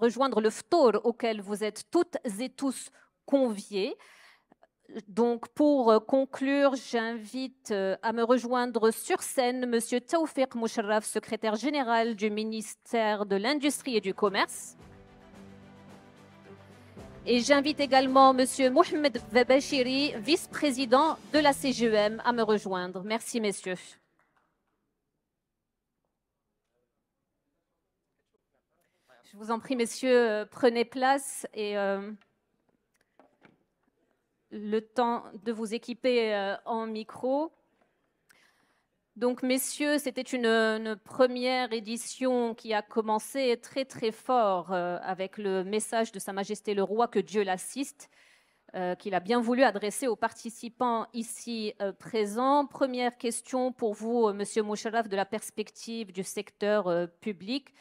rejoindre le ftour auquel vous êtes toutes et tous conviés. Donc, pour conclure, j'invite à me rejoindre sur scène Monsieur Taoufiq Moucharraf, secrétaire général du ministère de l'Industrie et du Commerce. Et j'invite également Monsieur Mohamed Vabashiri, vice-président de la CGEM, à me rejoindre. Merci, messieurs. Je vous en prie, messieurs, prenez place et euh, le temps de vous équiper euh, en micro. Donc, messieurs, c'était une, première édition qui a commencé très très fort euh, avec le message de Sa Majesté le Roi que Dieu l'assiste, euh, qu'il a bien voulu adresser aux participants ici euh, présents. Première question pour vous, Monsieur Moucharaf, de la perspective du secteur public.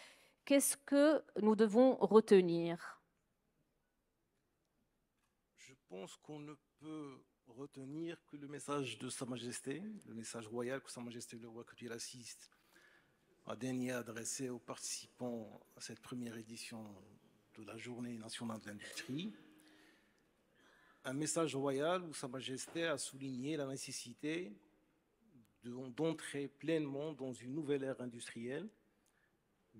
Qu'est-ce que nous devons retenir? Je pense qu'on ne peut retenir que le message de Sa Majesté, le message royal que Sa Majesté le roi que Dieu l'assiste a daigné adresser aux participants à cette première édition de la Journée nationale de l'industrie. Un message royal où Sa Majesté a souligné la nécessité d'entrer pleinement dans une nouvelle ère industrielle,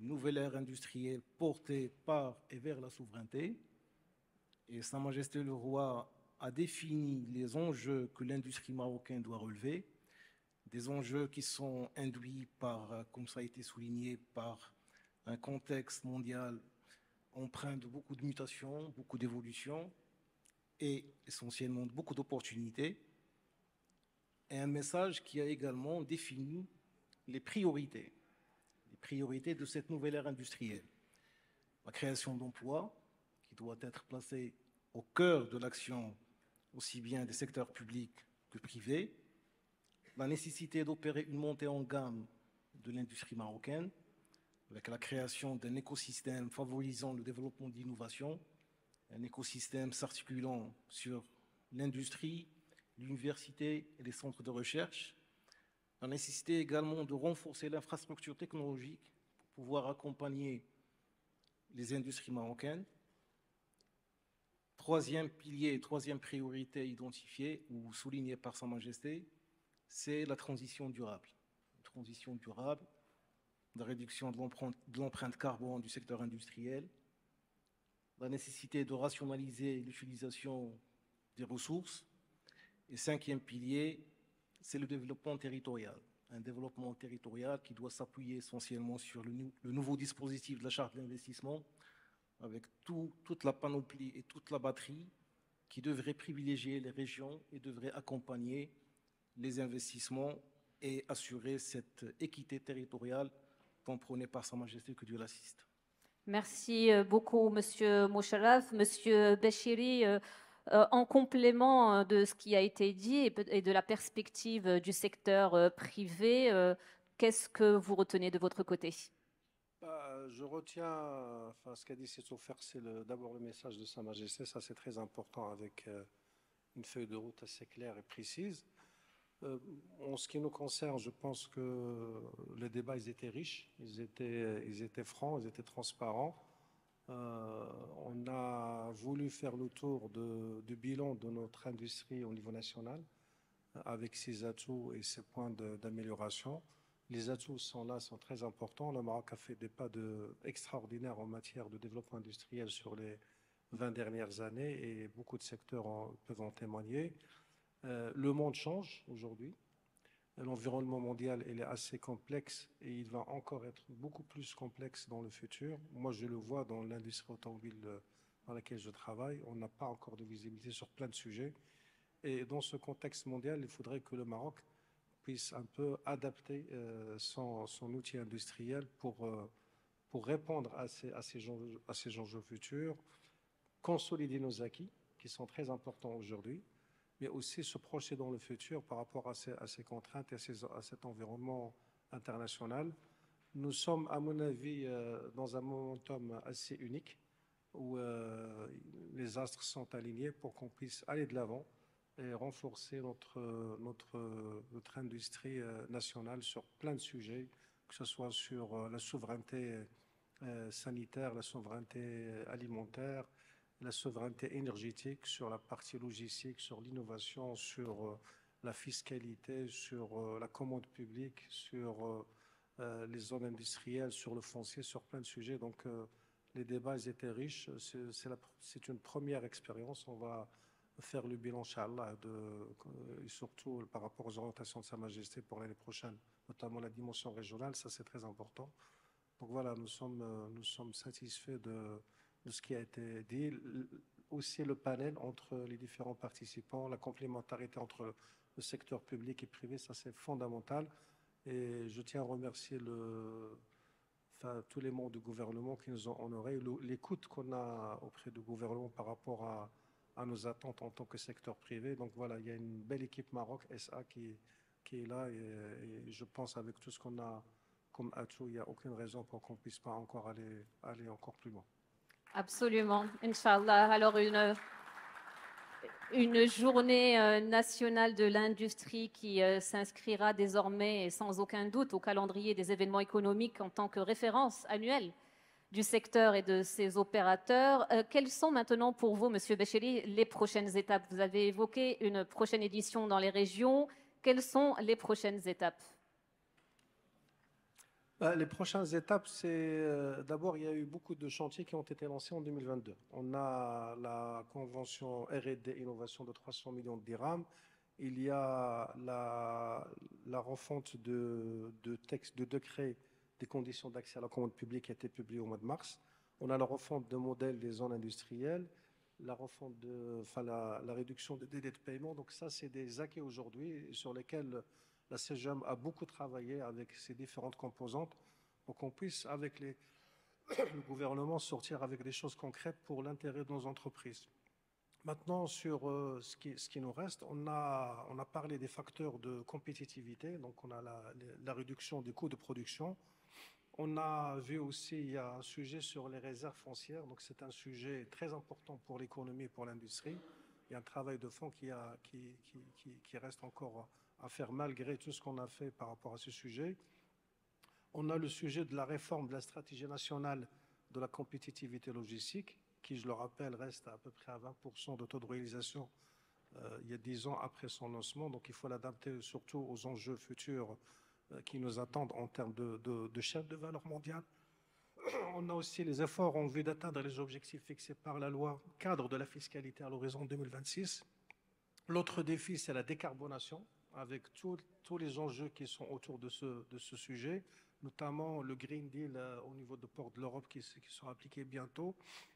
nouvelle ère industrielle portée par et vers la souveraineté. Et Sa Majesté le Roi a défini les enjeux que l'industrie marocaine doit relever, des enjeux qui sont induits par, comme ça a été souligné, par un contexte mondial empreint de beaucoup de mutations, beaucoup d'évolutions et essentiellement beaucoup d'opportunités, et un message qui a également défini les priorités, priorités de cette nouvelle ère industrielle. La création d'emplois, qui doit être placée au cœur de l'action aussi bien des secteurs publics que privés, la nécessité d'opérer une montée en gamme de l'industrie marocaine, avec la création d'un écosystème favorisant le développement d'innovation, un écosystème s'articulant sur l'industrie, l'université et les centres de recherche, la nécessité également de renforcer l'infrastructure technologique pour pouvoir accompagner les industries marocaines, Troisième pilier, troisième priorité identifiée ou soulignée par Sa Majesté, c'est la transition durable. La transition durable, la réduction de l'empreinte carbone du secteur industriel, la nécessité de rationaliser l'utilisation des ressources. Et cinquième pilier, c'est le développement territorial. Un développement territorial qui doit s'appuyer essentiellement sur le, nouveau dispositif de la charte d'investissement avec toute la panoplie et toute la batterie qui devrait privilégier les régions et devrait accompagner les investissements et assurer cette équité territoriale comprenée par Sa Majesté, que Dieu l'assiste. Merci euh, beaucoup, Monsieur Moucharaf. Monsieur Bachiri, euh, euh, en complément de ce qui a été dit et de la perspective du secteur privé, qu'est-ce que vous retenez de votre côté? Je retiens, enfin, ce qu'a dit Setofer, c'est d'abord le message de Sa Majesté, ça c'est très important avec euh, une feuille de route assez claire et précise. Euh, en ce qui nous concerne, je pense que les débats ils étaient riches, ils étaient francs, ils étaient transparents. Euh, on a voulu faire le tour du bilan de notre industrie au niveau national, avec ses atouts et ses points d'amélioration. Les atouts sont là, sont très importants. Le Maroc a fait des pas extraordinaires en matière de développement industriel sur les 20 dernières années et beaucoup de secteurs peuvent en témoigner. Euh, le monde change aujourd'hui. L'environnement mondial est assez complexe et il va encore être beaucoup plus complexe dans le futur. Moi, je le vois dans l'industrie automobile euh, dans laquelle je travaille. On n'a pas encore de visibilité sur plein de sujets. Et dans ce contexte mondial, il faudrait que le Maroc puisse un peu adapter euh, son, outil industriel pour, euh, pour répondre à ces, à, ces à ces enjeux futurs, consolider nos acquis, qui sont très importants aujourd'hui, mais aussi se projeter dans le futur par rapport à ces, contraintes et à, cet environnement international. Nous sommes, à mon avis, euh, dans un momentum assez unique où les astres sont alignés pour qu'on puisse aller de l'avant et renforcer notre, notre, notre industrie euh, nationale sur plein de sujets, que ce soit sur euh, la souveraineté sanitaire, la souveraineté alimentaire, la souveraineté énergétique, sur la partie logistique, sur l'innovation, sur la fiscalité, sur la commande publique, sur les zones industrielles, sur le foncier, sur plein de sujets. Donc, les débats étaient riches. C'est une première expérience. On va faire le bilan, Inch'Allah, et surtout par rapport aux orientations de Sa Majesté pour l'année prochaine, notamment la dimension régionale, ça c'est très important. Donc voilà, nous sommes, nous sommes satisfaits de, de ce qui a été dit. Aussi le panel entre les différents participants, la complémentarité entre le secteur public et privé, ça c'est fondamental. Et je tiens à remercier tous les membres du gouvernement qui nous ont honorés, l'écoute qu'on a auprès du gouvernement par rapport à, nos attentes en tant que secteur privé. Donc voilà, il y a une belle équipe Maroc SA qui, est là et, je pense avec tout ce qu'on a comme atout, il n'y a aucune raison pour qu'on ne puisse pas encore aller encore plus loin. Absolument, Inch'Allah. Alors une, journée euh, nationale de l'industrie qui euh, s'inscrira désormais sans aucun doute au calendrier des événements économiques en tant que référence annuelle du secteur et de ses opérateurs. Euh, quelles sont maintenant pour vous, Monsieur Béchéli, les prochaines étapes? Vous avez évoqué une prochaine édition dans les régions. Quelles sont les prochaines étapes? Les prochaines étapes, c'est euh, d'abord, il y a eu beaucoup de chantiers qui ont été lancés en 2022. On a la convention R&D Innovation de 300 millions de dirhams. Il y a la, refonte de, de textes, de décrets des conditions d'accès à la commande publique qui a été publiée au mois de mars. On a la refonte de modèles des zones industrielles, la refonte enfin la, réduction des délais de paiement. Donc ça, c'est des acquis aujourd'hui sur lesquels la CGM a beaucoup travaillé avec ses différentes composantes pour qu'on puisse, avec le gouvernement, sortir avec des choses concrètes pour l'intérêt de nos entreprises. Maintenant, sur euh, ce, qui, nous reste, on a, parlé des facteurs de compétitivité, donc on a la, réduction des coûts de production, on a vu aussi, il y a un sujet sur les réserves foncières, donc c'est un sujet très important pour l'économie et pour l'industrie. Il y a un travail de fond qui, reste encore à faire malgré tout ce qu'on a fait par rapport à ce sujet. On a le sujet de la réforme de la stratégie nationale de la compétitivité logistique, qui, je le rappelle, reste à, peu près à 20% de taux de réalisation euh, il y a 10 ans après son lancement. Donc il faut l'adapter surtout aux enjeux futurs euh, qui nous attendent en termes de, de, de chaîne de valeur mondiale. On a aussi les efforts en vue d'atteindre les objectifs fixés par la loi cadre de la fiscalité à l'horizon 2026. L'autre défi, c'est la décarbonation, avec tous les enjeux qui sont autour de ce, sujet, notamment le Green Deal euh, au niveau de Port de l'Europe qui, sera appliqué bientôt,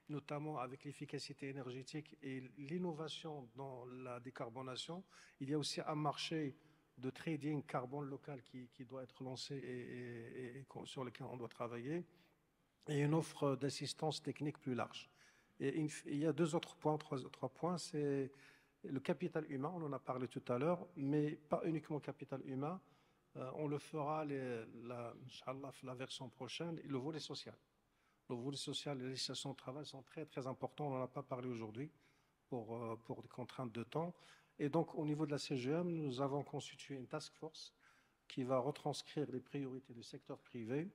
notamment avec l'efficacité énergétique et l'innovation dans la décarbonation. Il y a aussi un marché de trading carbone local qui, doit être lancé et, et, sur lequel on doit travailler, et une offre d'assistance technique plus large. Et il y a deux autres points, trois, trois points, c'est le capital humain, on en a parlé tout à l'heure, mais pas uniquement capital humain, euh, on le fera, la, version prochaine, le volet social. Le volet social et les législations de travail sont très très importants, on n'en a pas parlé aujourd'hui pour, euh, pour des contraintes de temps. Et donc, au niveau de la CGM, nous avons constitué une task force qui va retranscrire les priorités du secteur privé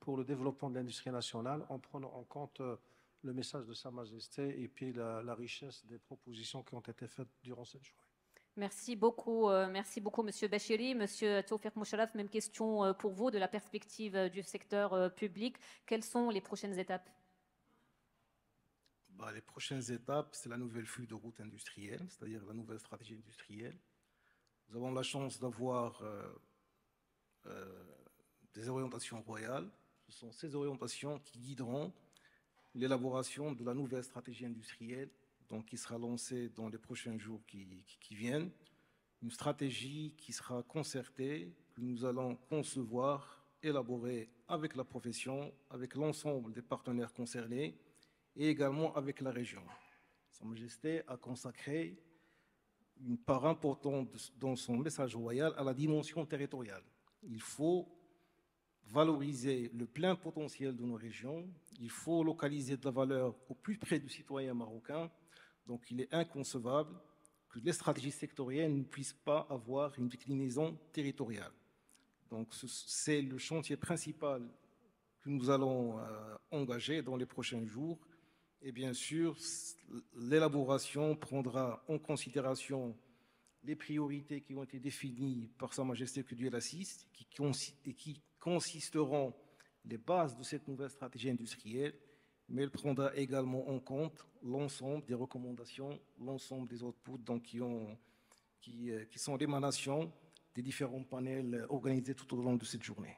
pour le développement de l'industrie nationale en prenant en compte euh, le message de Sa Majesté et puis la, richesse des propositions qui ont été faites durant cette journée. Merci beaucoup, euh, merci beaucoup, Monsieur Bachiri. Monsieur Taufir Mouchalaf, même question euh, pour vous de la perspective du secteur public. Quelles sont les prochaines étapes? Bah, les prochaines étapes, c'est la nouvelle feuille de route industrielle, c'est-à-dire la nouvelle stratégie industrielle. Nous avons la chance d'avoir euh, euh, des orientations royales. Ce sont ces orientations qui guideront l'élaboration de la nouvelle stratégie industrielle, donc qui sera lancée dans les prochains jours qui, qui viennent. Une stratégie qui sera concertée, que nous allons concevoir, élaborer avec la profession, avec l'ensemble des partenaires concernés, et également avec la région. Sa Majesté a consacré une part importante dans son message royal à la dimension territoriale. Il faut valoriser le plein potentiel de nos régions, il faut localiser de la valeur au plus près du citoyen marocain, donc il est inconcevable que les stratégies sectorielles ne puissent pas avoir une déclinaison territoriale. Donc c'est le chantier principal que nous allons engager dans les prochains jours. Et bien sûr, l'élaboration prendra en considération les priorités qui ont été définies par Sa Majesté que Dieu l'assiste et qui consisteront les bases de cette nouvelle stratégie industrielle, mais elle prendra également en compte l'ensemble des recommandations, l'ensemble des outputs qui, euh, qui sont l'émanation des différents panels organisés tout au long de cette journée.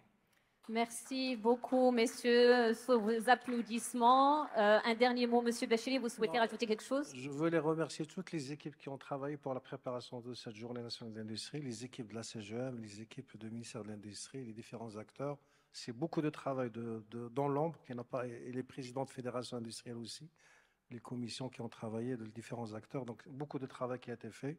Merci beaucoup, messieurs, sur vos applaudissements. Euh, un dernier mot, monsieur Bachelier, vous souhaitez rajouter quelque chose? Je voulais remercier toutes les équipes qui ont travaillé pour la préparation de cette journée nationale de l'industrie, les équipes de la CGM, les équipes du ministère de l'Industrie, les différents acteurs. C'est beaucoup de travail de, dans l'ombre, qui n'a pas, et les présidents de fédérations industrielles aussi, les commissions qui ont travaillé, de différents acteurs. Donc, beaucoup de travail qui a été fait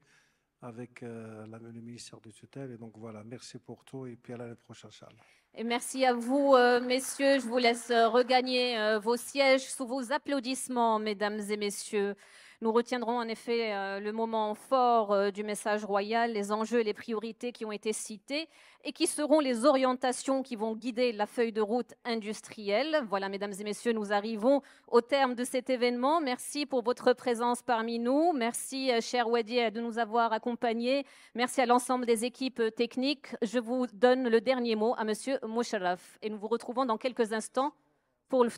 avec euh, le ministère de tutelle. Et donc, voilà, merci pour tout et puis à l'année prochaine, Charles. Merci à vous, euh, messieurs. Je vous laisse euh, regagner euh, vos sièges sous vos applaudissements, mesdames et messieurs. Nous retiendrons en effet euh, le moment fort euh, du message royal, les enjeux et les priorités qui ont été cités et qui seront les orientations qui vont guider la feuille de route industrielle. Voilà, mesdames et messieurs, nous arrivons au terme de cet événement. Merci pour votre présence parmi nous. Merci, euh, cher Wadier, de nous avoir accompagnés. Merci à l'ensemble des équipes techniques. Je vous donne le dernier mot à monsieur Moucharaf et nous vous retrouvons dans quelques instants pour le.